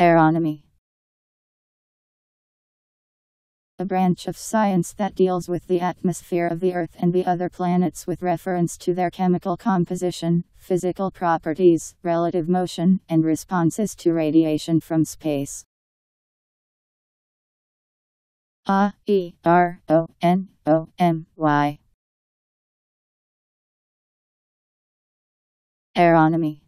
Aeronomy A branch of science that deals with the atmosphere of the Earth and the other planets with reference to their chemical composition, physical properties, relative motion, and responses to radiation from space. A E R O N O M Y. Aeronomy